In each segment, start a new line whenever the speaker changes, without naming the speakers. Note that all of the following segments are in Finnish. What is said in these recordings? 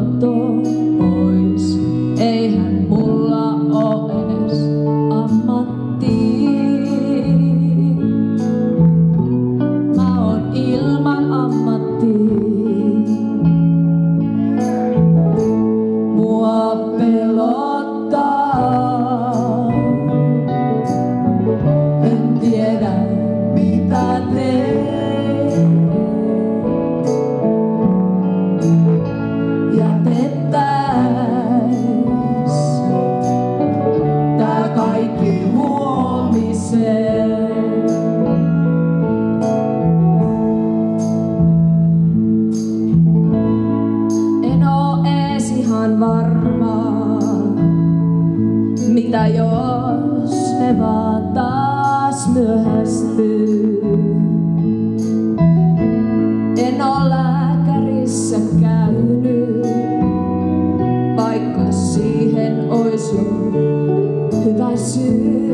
todos. Mitä jos ne vaan taas myöhästyy. En oo lääkärissä käynyt, vaikka siihen ois jo still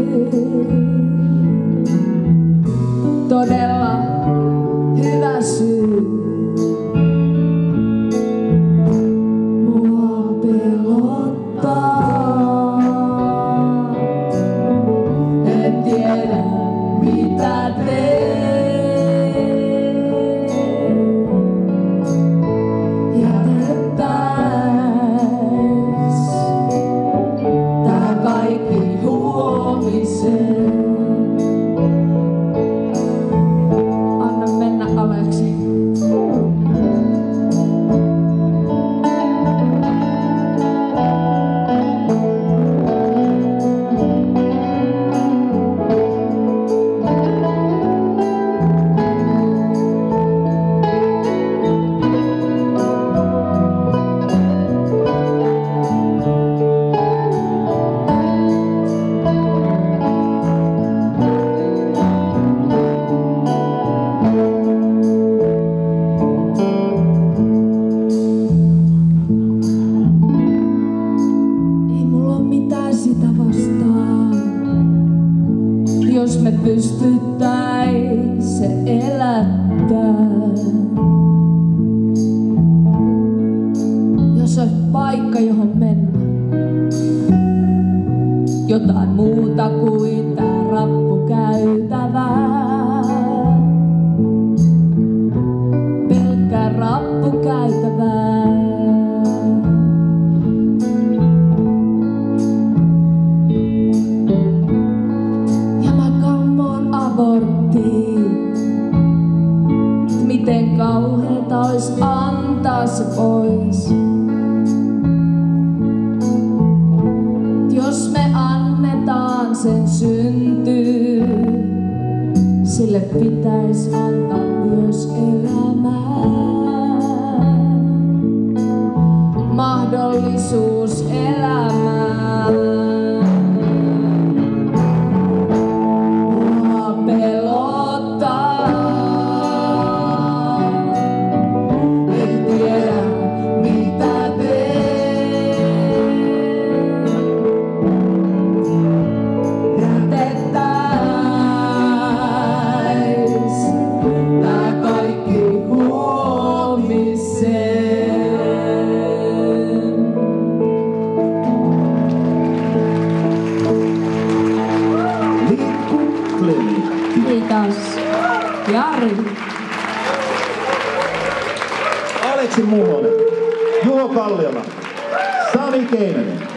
jos me pystyttäis se elättää. Jos ois paikka johon mennä, jotain muuta kuin tää aborttiin. Miten kauheeta ois antaa se pois. Jos me annetaan sen syntyä, sille pitäis antaa
Aleksi Mummonen, Juho Kalliola, Sami Keinonen.